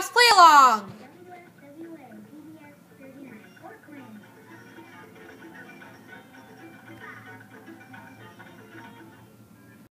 Shops Play Along!